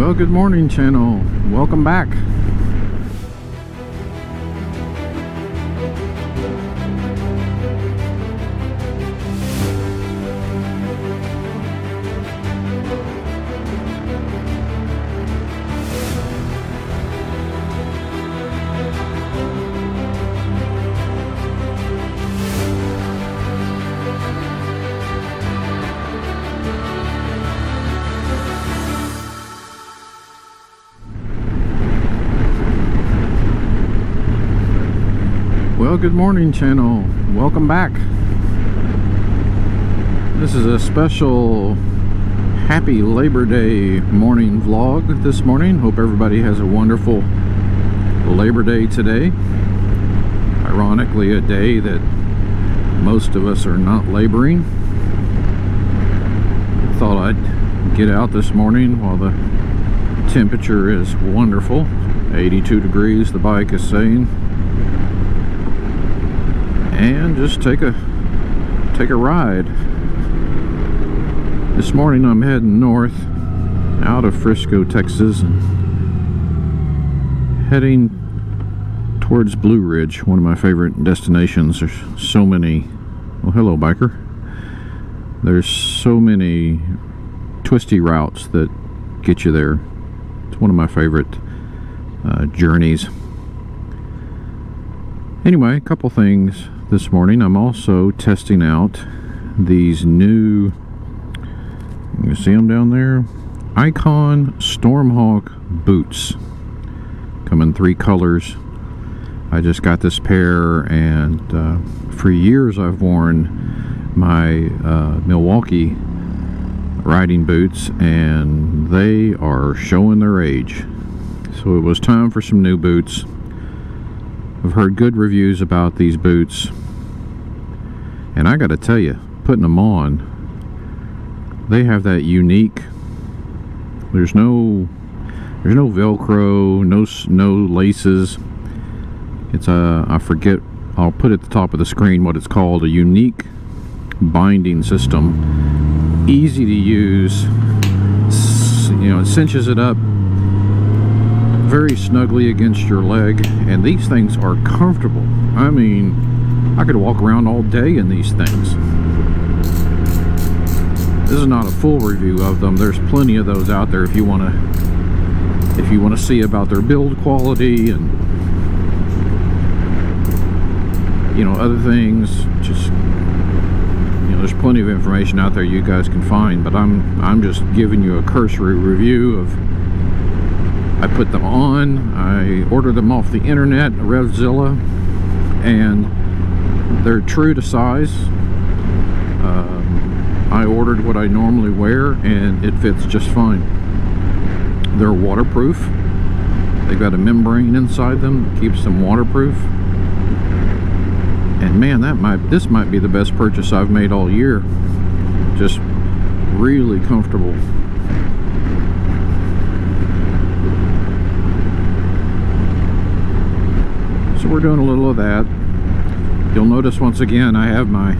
Well, good morning, channel. Welcome back. Good morning, channel. Welcome back. This is a special happy Labor Day morning vlog this morning. Hope everybody has a wonderful Labor Day today. Ironically, a day that most of us are not laboring. Thought I'd get out this morning while the temperature is wonderful. 82 degrees, the bike is saying and just take a take a ride. This morning I'm heading north out of Frisco Texas and heading towards Blue Ridge one of my favorite destinations. There's so many oh hello biker. There's so many twisty routes that get you there. It's one of my favorite uh, journeys. Anyway a couple things this morning. I'm also testing out these new, you see them down there? Icon Stormhawk boots. Come in three colors. I just got this pair and uh, for years I've worn my uh, Milwaukee riding boots and they are showing their age. So it was time for some new boots. I've heard good reviews about these boots and I gotta tell you putting them on they have that unique there's no there's no velcro no no laces. It's a I forget I'll put at the top of the screen what it's called a unique binding system. Easy to use you know it cinches it up very snugly against your leg and these things are comfortable. I mean I could walk around all day in these things. This is not a full review of them. There's plenty of those out there if you want to if you want to see about their build quality and you know other things just you know there's plenty of information out there you guys can find but I'm I'm just giving you a cursory review of I put them on I ordered them off the internet Revzilla and they're true to size. Um, I ordered what I normally wear and it fits just fine. They're waterproof. They've got a membrane inside them that keeps them waterproof. And man, that might this might be the best purchase I've made all year. Just really comfortable. So we're doing a little of that. You'll notice once again I have my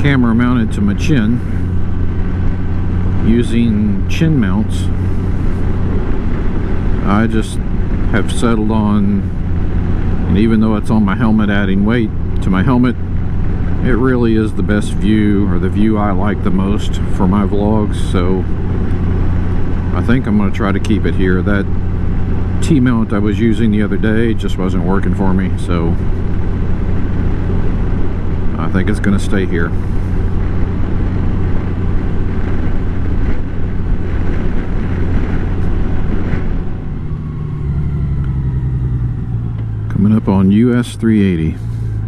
camera mounted to my chin using chin mounts. I just have settled on, and even though it's on my helmet adding weight to my helmet, it really is the best view or the view I like the most for my vlogs so I think I'm going to try to keep it here that T-mount I was using the other day just wasn't working for me so I think it's going to stay here. Coming up on US 380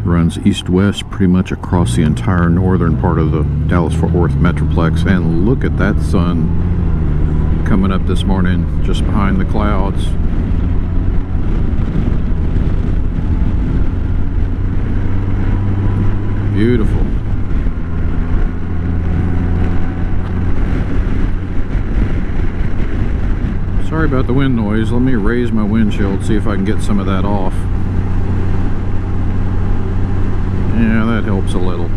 runs east-west pretty much across the entire northern part of the Dallas-Fort Worth Metroplex and look at that sun coming up this morning just behind the clouds Beautiful. Sorry about the wind noise. Let me raise my windshield, see if I can get some of that off. Yeah, that helps a little.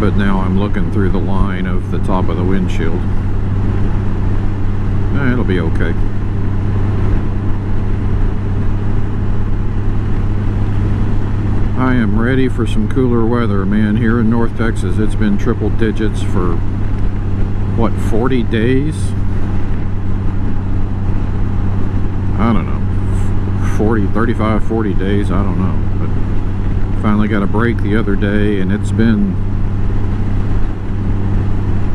but now I'm looking through the line of the top of the windshield. Eh, it'll be okay. I am ready for some cooler weather, man. Here in North Texas, it's been triple digits for, what, 40 days? I don't know. 40, 35, 40 days, I don't know. But finally got a break the other day, and it's been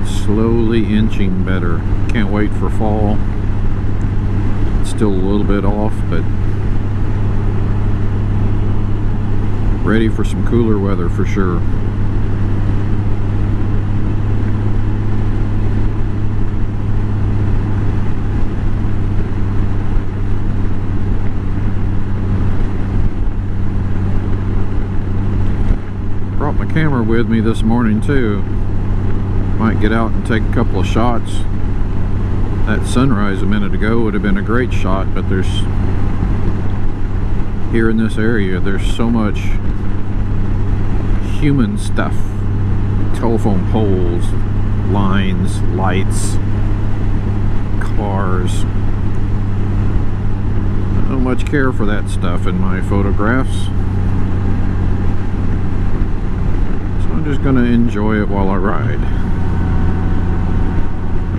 slowly inching better. Can't wait for fall. It's still a little bit off, but ready for some cooler weather for sure. Brought my camera with me this morning too. Might get out and take a couple of shots. That sunrise a minute ago would have been a great shot, but there's here in this area there's so much human stuff. Telephone poles lines lights cars. I don't much care for that stuff in my photographs. So I'm just gonna enjoy it while I ride.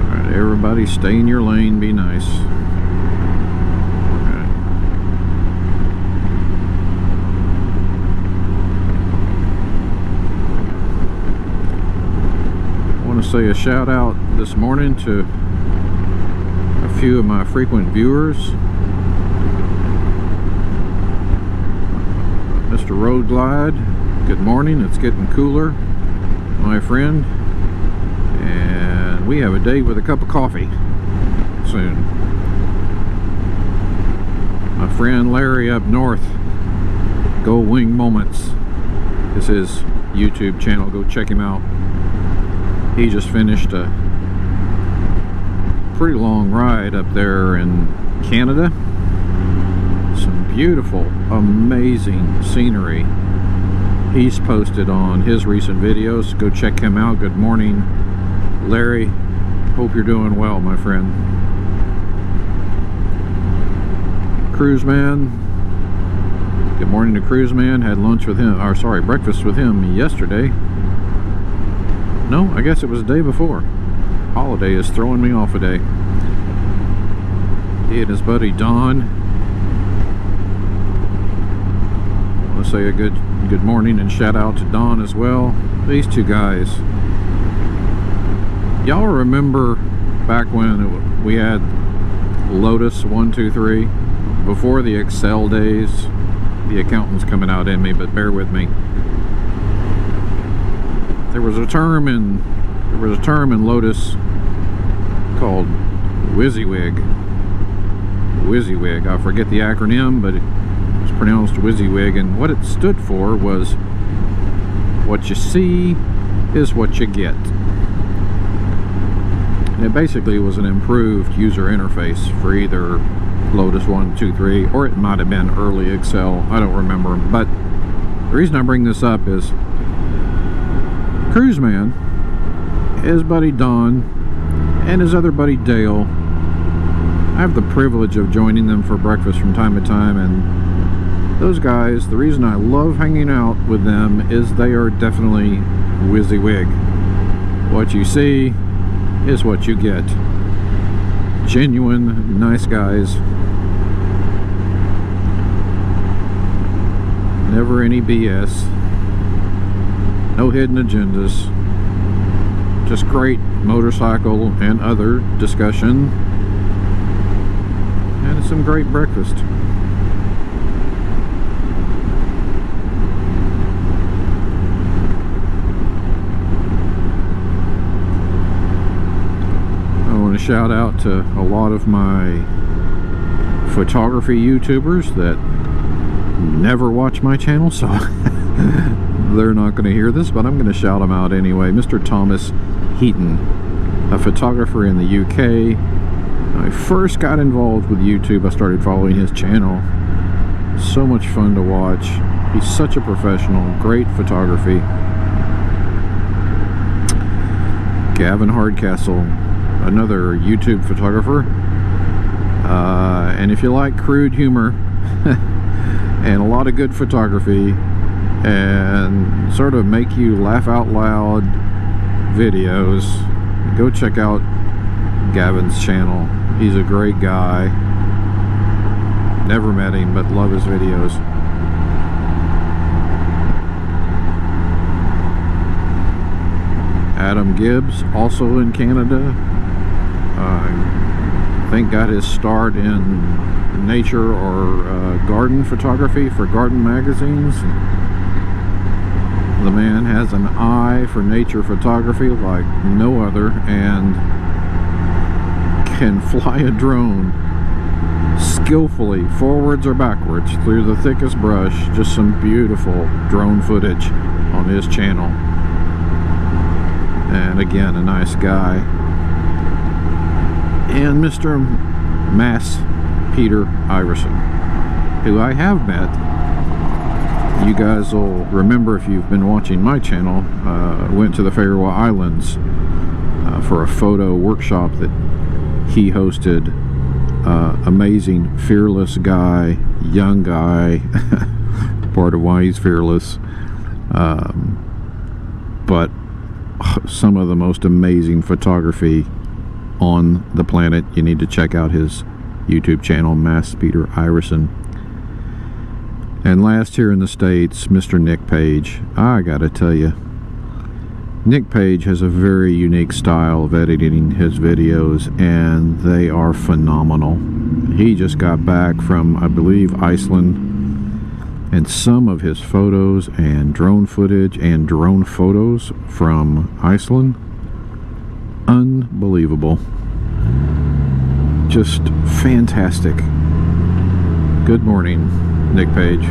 Alright everybody stay in your lane be nice say a shout out this morning to a few of my frequent viewers. Mr. Road Glide, good morning. It's getting cooler, my friend. And we have a date with a cup of coffee soon. My friend Larry up north, Goldwing Moments This is his YouTube channel. Go check him out he just finished a pretty long ride up there in Canada. Some beautiful, amazing scenery. He's posted on his recent videos. Go check him out. Good morning, Larry. Hope you're doing well, my friend. Cruise Man. Good morning to Cruise Man. Had lunch with him, or sorry, breakfast with him yesterday. No, I guess it was the day before. Holiday is throwing me off a day. He and his buddy Don. I want to say a good good morning and shout out to Don as well. These two guys. Y'all remember back when we had Lotus 123 before the Excel days? The accountant's coming out in me, but bear with me there was a term in there was a term in Lotus called WYSIWYG. WYSIWYG. I forget the acronym, but it was pronounced WYSIWYG, and what it stood for was what you see is what you get. And it basically was an improved user interface for either Lotus 1, 2, 3, or it might have been early Excel. I don't remember. But the reason I bring this up is cruise man, his buddy Don, and his other buddy Dale. I have the privilege of joining them for breakfast from time to time, and those guys, the reason I love hanging out with them is they are definitely WYSIWYG. What you see is what you get. Genuine, nice guys. Never any BS no hidden agendas. Just great motorcycle and other discussion. And some great breakfast. I want to shout out to a lot of my photography YouTubers that never watch my channel so they're not going to hear this, but I'm going to shout them out anyway. Mr. Thomas Heaton, a photographer in the UK. I first got involved with YouTube, I started following his channel. So much fun to watch. He's such a professional, great photography. Gavin Hardcastle, another YouTube photographer. Uh, and if you like crude humor and a lot of good photography and sort of make you laugh out loud videos, go check out Gavin's channel. He's a great guy. Never met him, but love his videos. Adam Gibbs, also in Canada. I think got his start in nature or uh, garden photography for garden magazines. The man has an eye for nature photography like no other and can fly a drone skillfully forwards or backwards through the thickest brush. Just some beautiful drone footage on his channel. And again, a nice guy. And Mr. Mads Peter Iversen, who I have met. You guys will remember if you've been watching my channel, uh, went to the Faroe Islands uh, for a photo workshop that he hosted. Uh, amazing, fearless guy, young guy, part of why he's fearless. Um, but some of the most amazing photography on the planet. You need to check out his YouTube channel, Mads Peter Iversen. And last here in the States, Mr. Nick Page. I gotta tell you, Nick Page has a very unique style of editing his videos, and they are phenomenal. He just got back from, I believe, Iceland and some of his photos and drone footage and drone photos from Iceland unbelievable just fantastic good morning Nick Page.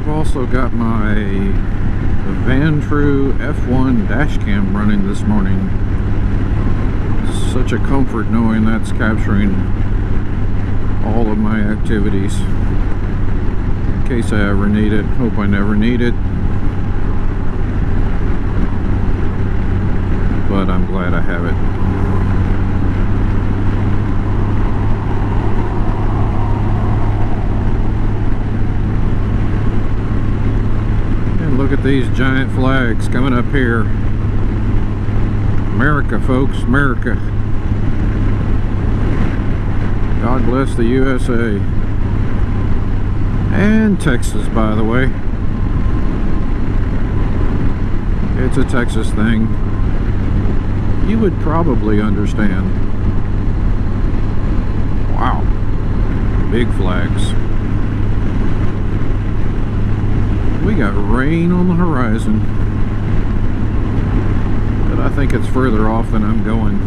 I've also got my Vantrue F1 dash cam running this morning. Such a comfort knowing that's capturing all of my activities. In case I ever need it. Hope I never need it. But I'm glad I have it look at these giant flags coming up here America folks America God bless the USA. And Texas, by the way. It's a Texas thing. You would probably understand. Wow. Big flags. We got rain on the horizon. But I think it's further off than I'm going.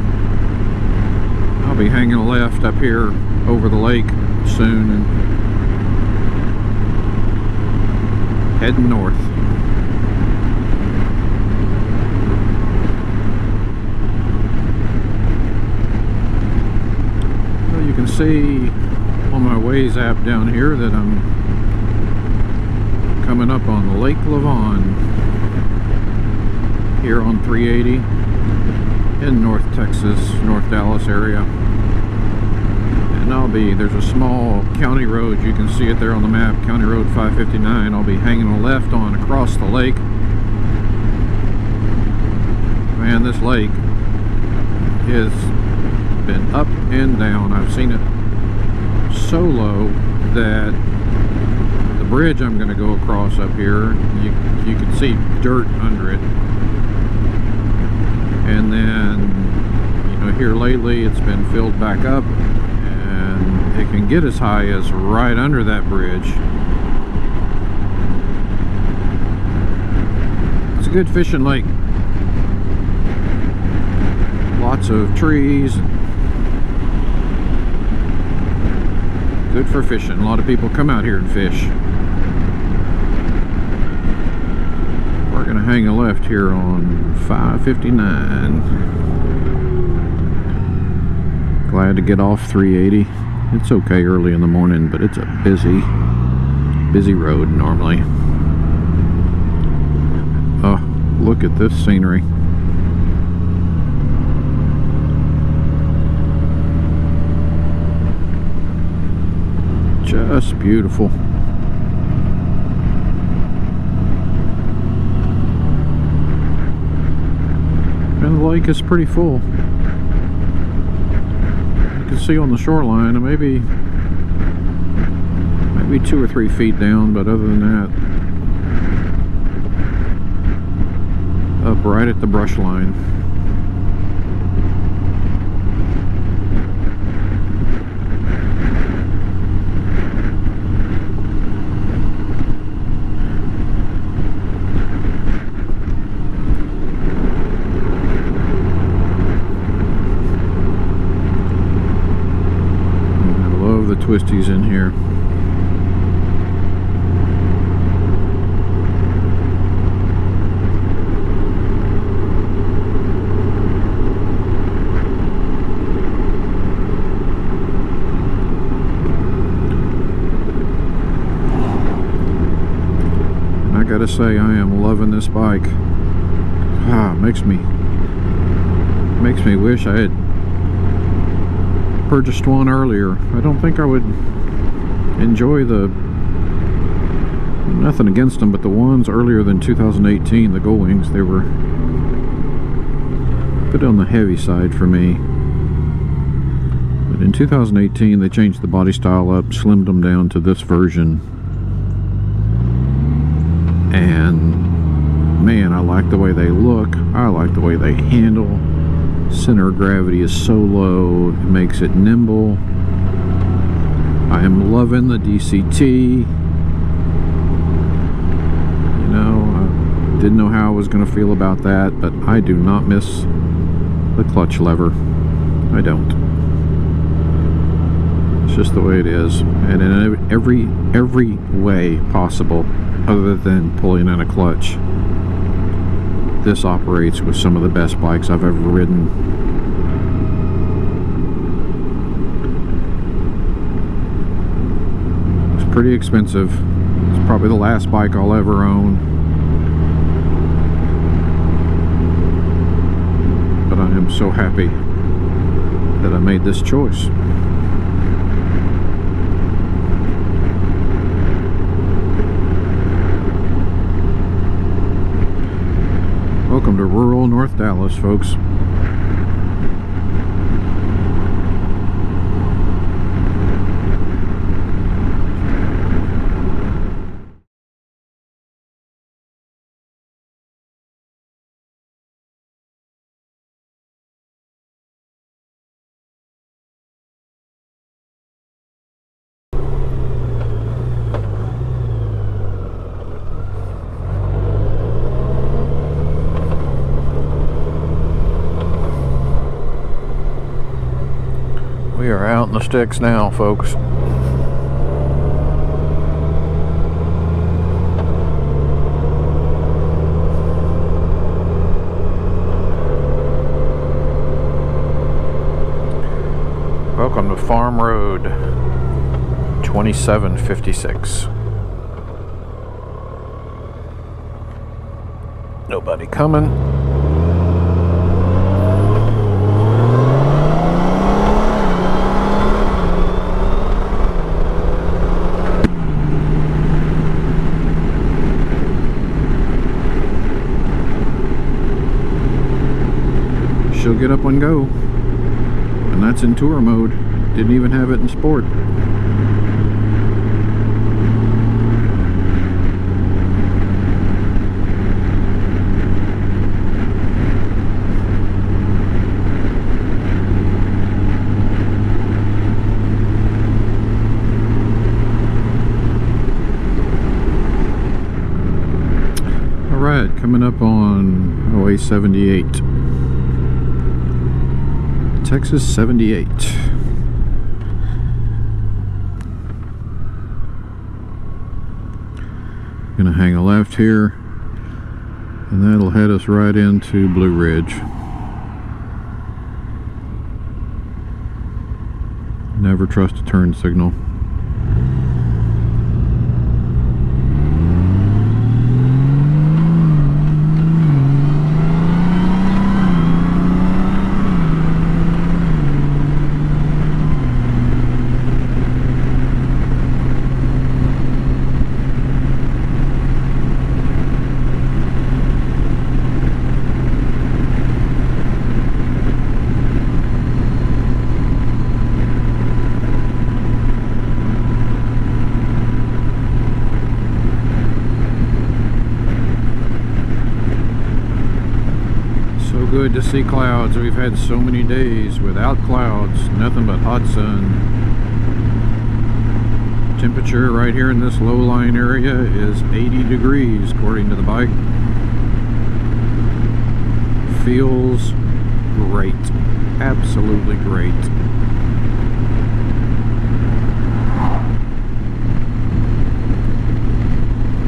I'll be hanging left up here over the lake soon and heading north. Well, you can see on my Waze app down here that I'm coming up on Lake Lavon here on 380 in North Texas, North Dallas area and I'll be, there's a small county road, you can see it there on the map, County Road 559. I'll be hanging a left on across the lake. Man, this lake has been up and down. I've seen it so low that bridge I'm going to go across up here, you, you can see dirt under it. And then, you know, here lately it's been filled back up and it can get as high as right under that bridge. It's a good fishing lake. Lots of trees. Good for fishing. A lot of people come out here and fish. We're going to hang a left here on 559. Glad to get off 380. It's okay early in the morning, but it's a busy, busy road normally. Oh, look at this scenery. Just beautiful. Lake is pretty full. You can see on the shoreline, maybe maybe two or three feet down, but other than that, up right at the brush line. Twisties in here. I gotta say I am loving this bike. Ah, makes me makes me wish I had purchased one earlier. I don't think I would enjoy the nothing against them, but the ones earlier than 2018, the Goldwings, they were a bit on the heavy side for me. But in 2018, they changed the body style up, slimmed them down to this version. And man, I like the way they look. I like the way they handle center of gravity is so low it makes it nimble. I am loving the DCT you know I didn't know how I was going to feel about that but I do not miss the clutch lever. I don't. It's just the way it is and in every every way possible other than pulling in a clutch this operates with some of the best bikes I've ever ridden. It's pretty expensive. It's probably the last bike I'll ever own. But I am so happy that I made this choice. Welcome to rural North Dallas, folks. We are out in the sticks now, folks. Welcome to Farm Road 2756. Nobody coming. Get up and go. And that's in tour mode. Didn't even have it in sport. Coming up on OA 78. Texas 78. Gonna hang a left here and that'll head us right into Blue Ridge. Never trust a turn signal. good to see clouds. We've had so many days without clouds, nothing but hot sun. Temperature right here in this low-lying area is 80 degrees according to the bike. Feels great. Absolutely great.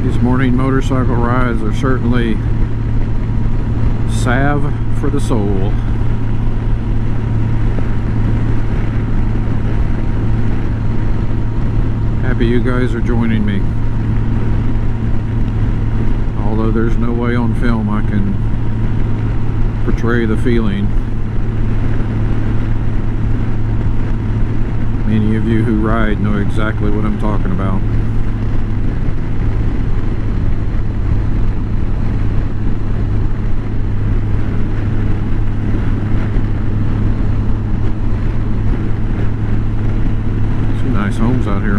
These morning motorcycle rides are certainly salve for the soul. Happy you guys are joining me. Although there's no way on film I can portray the feeling. Many of you who ride know exactly what I'm talking about. Nice homes out here.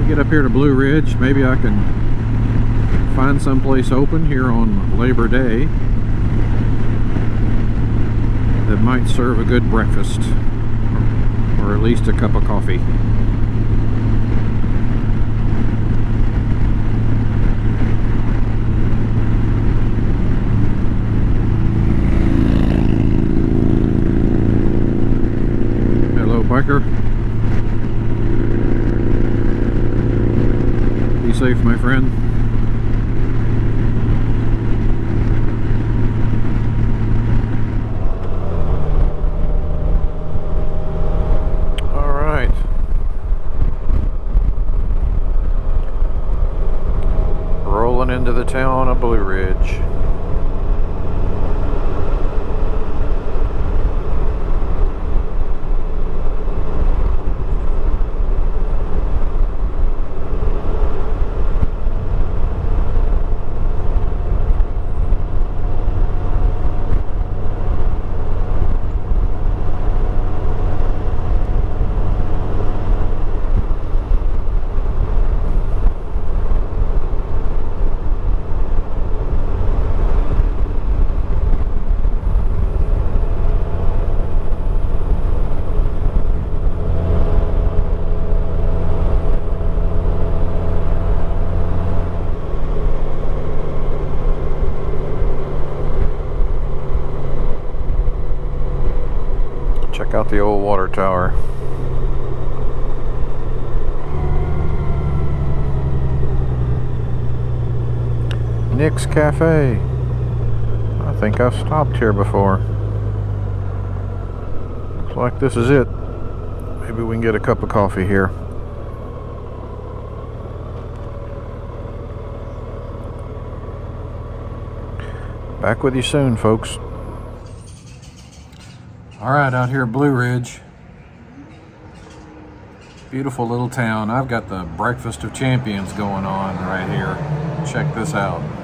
We get up here to Blue Ridge, maybe I can find someplace open here on Labor Day that might serve a good breakfast or at least a cup of coffee. Be safe, my friend. All right. Rolling into the town of Blue Ridge. Check out the old water tower. Cafe. I think I've stopped here before. Looks like this is it. Maybe we can get a cup of coffee here. Back with you soon, folks. All right, out here at Blue Ridge. Beautiful little town. I've got the Breakfast of Champions going on right here. Check this out.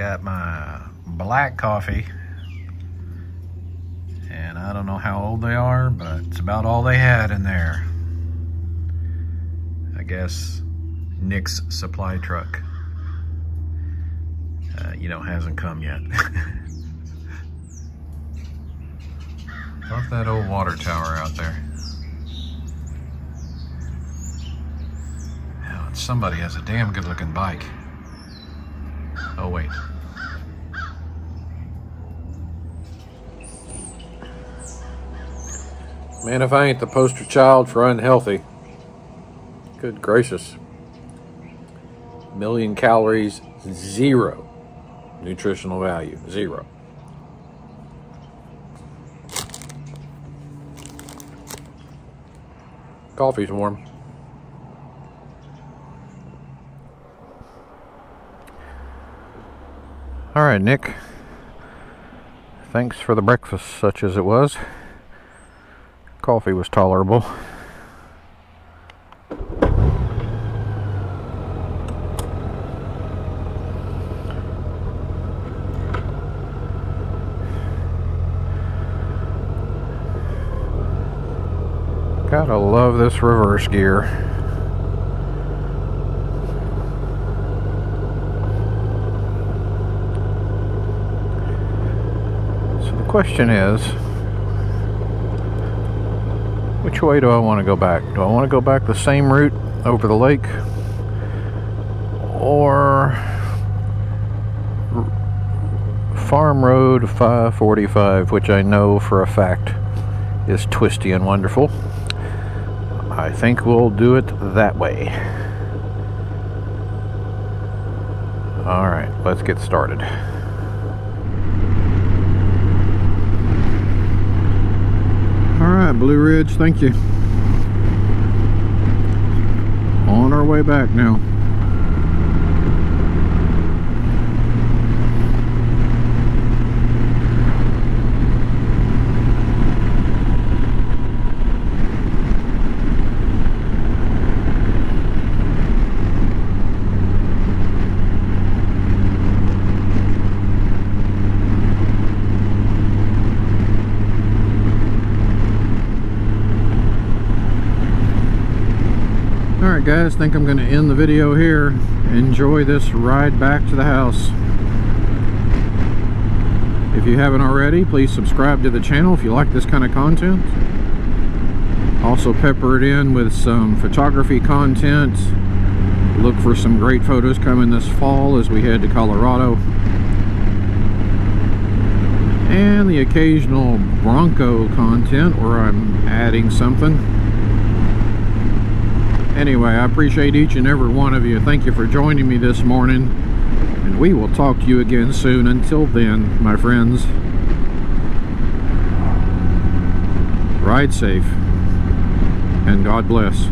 Got my black coffee. And I don't know how old they are, but it's about all they had in there. I guess Nick's supply truck. Uh, you know, hasn't come yet. Love that old water tower out there. Somebody has a damn good looking bike. Oh, wait. Man, if I ain't the poster child for unhealthy. Good gracious. Million calories, zero nutritional value, zero. Coffee's warm. All right, Nick. Thanks for the breakfast, such as it was coffee was tolerable. Gotta love this reverse gear. So the question is, which way do I want to go back? Do I want to go back the same route over the lake? Or Farm Road 545, which I know for a fact is twisty and wonderful. I think we'll do it that way. Alright, let's get started. Alright, Blue Ridge, thank you. On our way back now. Alright guys, think I'm going to end the video here. Enjoy this ride back to the house. If you haven't already, please subscribe to the channel if you like this kind of content. Also pepper it in with some photography content. Look for some great photos coming this fall as we head to Colorado. And the occasional Bronco content where I'm adding something anyway, I appreciate each and every one of you. Thank you for joining me this morning. And we will talk to you again soon. Until then, my friends, ride safe and God bless.